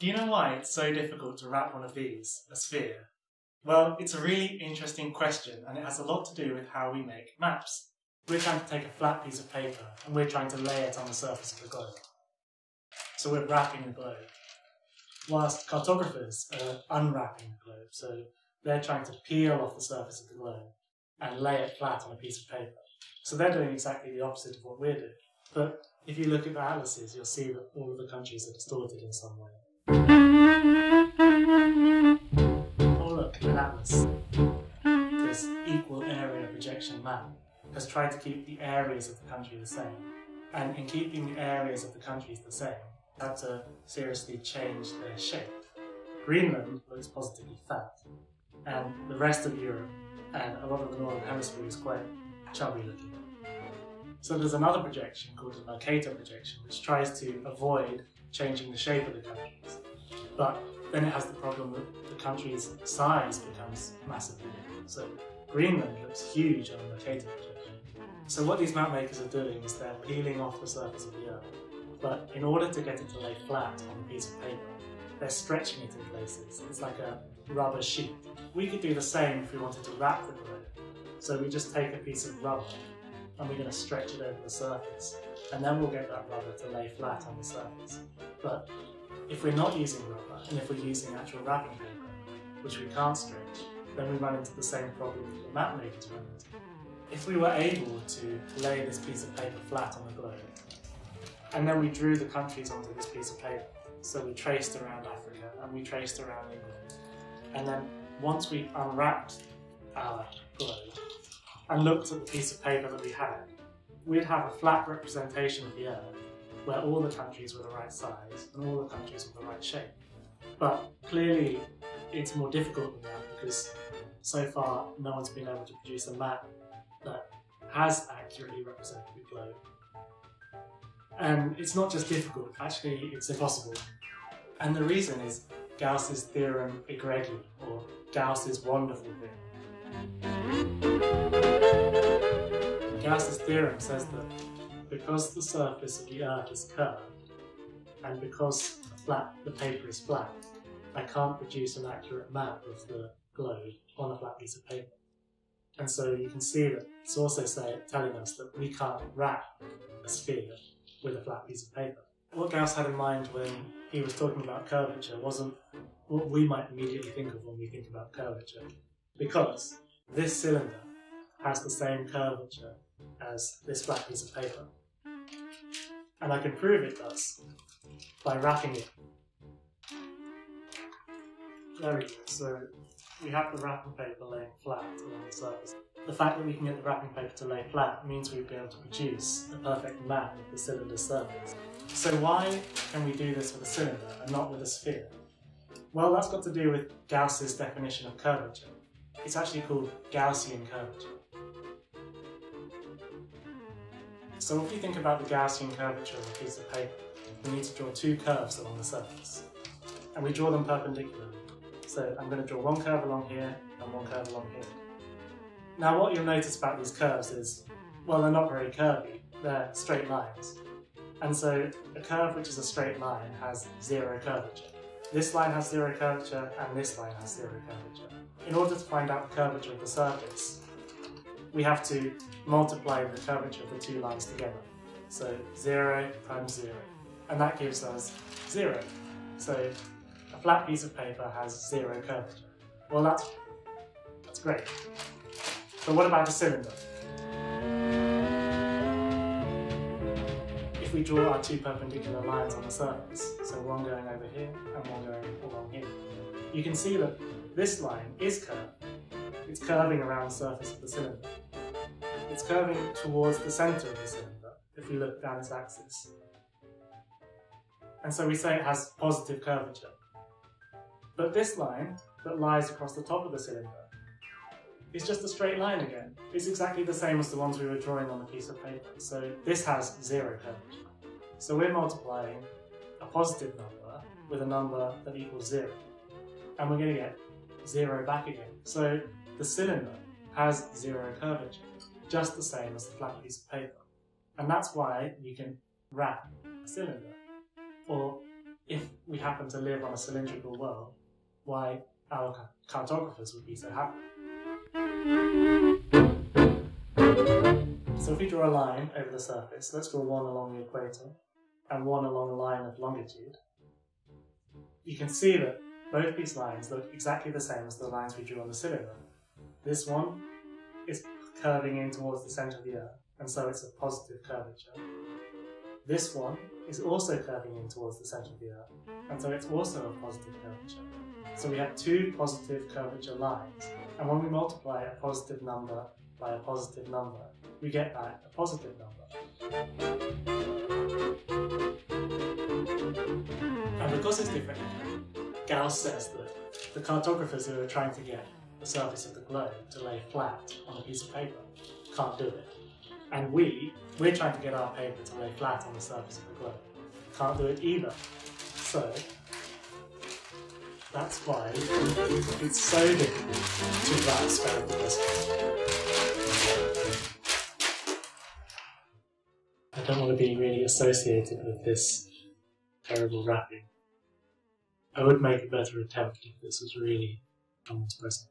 Do you know why it's so difficult to wrap one of these, a sphere? Well, it's a really interesting question and it has a lot to do with how we make maps. We're trying to take a flat piece of paper and we're trying to lay it on the surface of the globe. So we're wrapping the globe. Whilst cartographers are unwrapping the globe, so they're trying to peel off the surface of the globe and lay it flat on a piece of paper. So they're doing exactly the opposite of what we're doing. But if you look at the atlases, you'll see that all of the countries are distorted in some way. Oh look, an atlas. This equal area projection map has tried to keep the areas of the country the same. And in keeping the areas of the countries the same, had to seriously change their shape. Greenland looks positively fat, and the rest of Europe and a lot of the northern hemisphere is quite chubby looking. So there's another projection called a Mercator projection, which tries to avoid changing the shape of the countries. But then it has the problem that the country's size becomes massively different. So Greenland looks huge on the Mercator projection. So what these map makers are doing is they're peeling off the surface of the Earth. But in order to get it to lay flat on a piece of paper, they're stretching it in places. It's like a rubber sheet. We could do the same if we wanted to wrap the globe. So we just take a piece of rubber and we're going to stretch it over the surface. And then we'll get that rubber to lay flat on the surface. But if we're not using rubber, and if we're using actual wrapping paper, which we can't stretch, then we run into the same problem that the map makers run into. If we were able to lay this piece of paper flat on the globe, and then we drew the countries onto this piece of paper, so we traced around Africa and we traced around England, and then once we unwrapped our globe and looked at the piece of paper that we had, we'd have a flat representation of the Earth where all the countries were the right size and all the countries were the right shape. But clearly, it's more difficult than that because so far no one's been able to produce a map that has accurately represented the globe. And it's not just difficult, actually, it's impossible. And the reason is Gauss's Theorema Egregium, or Gauss's wonderful theorem. Gauss's theorem says that because the surface of the Earth is curved, and because flat, the paper is flat, I can't produce an accurate map of the globe on a flat piece of paper. And so you can see that it's also say, telling us that we can't wrap a sphere with a flat piece of paper. What Gauss had in mind when he was talking about curvature wasn't what we might immediately think of when we think about curvature, because this cylinder has the same curvature as this flat piece of paper. And I can prove it does by wrapping it. There we go. So we have the wrapping paper laying flat along the surface. The fact that we can get the wrapping paper to lay flat means we'd be able to produce a perfect map of the cylinder's surface. So why can we do this with a cylinder and not with a sphere? Well, that's got to do with Gauss's definition of curvature. It's actually called Gaussian curvature. So if you think about the Gaussian curvature of a piece of paper, we need to draw two curves along the surface. And we draw them perpendicularly. So I'm going to draw one curve along here and one curve along here. Now what you'll notice about these curves is, well they're not very curvy, they're straight lines. And so a curve which is a straight line has zero curvature. This line has zero curvature and this line has zero curvature. In order to find out the curvature of the surface, we have to multiply the curvature of the two lines together. So 0 times 0. And that gives us 0. So a flat piece of paper has 0 curvature. Well, that's, that's great. But what about a cylinder? If we draw our two perpendicular lines on the surface, so one going over here and one going along here, you can see that this line is curved. It's curving around the surface of the cylinder. It's curving towards the centre of the cylinder, if we look down its axis. And so we say it has positive curvature. But this line that lies across the top of the cylinder is just a straight line again. It's exactly the same as the ones we were drawing on a piece of paper. So this has zero curvature. So we're multiplying a positive number with a number that equals zero. And we're going to get zero back again. So the cylinder has zero curvature, just the same as the flat piece of paper. And that's why we can wrap a cylinder. Or if we happen to live on a cylindrical world, why our cartographers would be so happy. So if we draw a line over the surface, let's draw one along the equator and one along a line of longitude, you can see that both these lines look exactly the same as the lines we drew on the cylinder. This one is curving in towards the centre of the Earth, and so it's a positive curvature. This one is also curving in towards the centre of the Earth, and so it's also a positive curvature. So we have two positive curvature lines, and when we multiply a positive number by a positive number, we get back a positive number. And because it's different, Gauss says that the cartographers who are trying to get the surface of the globe to lay flat on a piece of paper can't do it. And we, we're trying to get our paper to lay flat on the surface of the globe. Can't do it either. So, that's why it's so difficult to write spherical. I don't want to be really associated with this terrible wrapping. I would make a better attempt if this was really almost present.